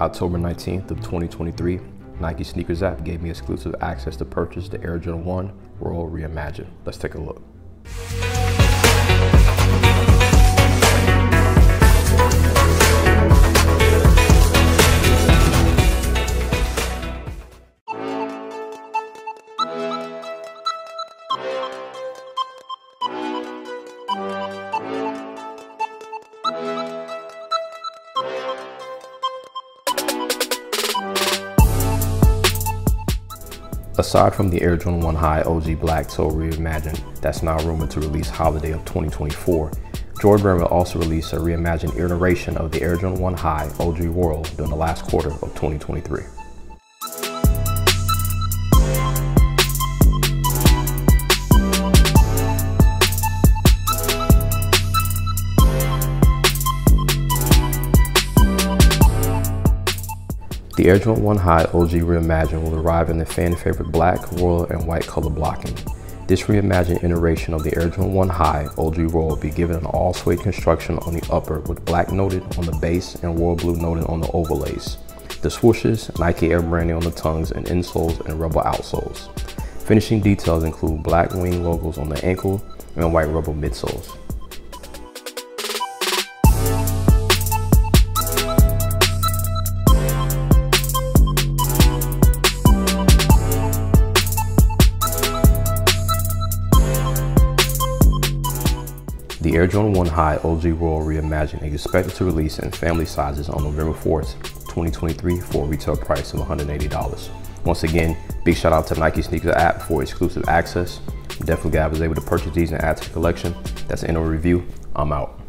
October 19th of 2023, Nike Sneakers app gave me exclusive access to purchase the Air Jordan 1 Royal Reimagined. Let's take a look. Aside from the Air Jordan 1 High OG Black Toe Reimagined that's now rumored to release holiday of 2024, Jordan will also release a reimagined iteration of the Air Jordan 1 High OG Royal during the last quarter of 2023. The Air Jordan 1 High OG Reimagine will arrive in the fan favorite black, royal, and white color blocking. This reimagined iteration of the Air Jordan 1 High OG Royal will be given an all suede construction on the upper with black noted on the base and royal blue noted on the overlays. The swooshes, Nike Air branding on the tongues and insoles and rubber outsoles. Finishing details include black wing logos on the ankle and white rubber midsoles. The Air Jordan 1 High OG Royal Reimagined is expected to release in family sizes on November 4th, 2023 for a retail price of $180. Once again, big shout out to Nike Sneakers app for exclusive access. Definitely glad I was able to purchase these and add to the collection. That's the end of the review. I'm out.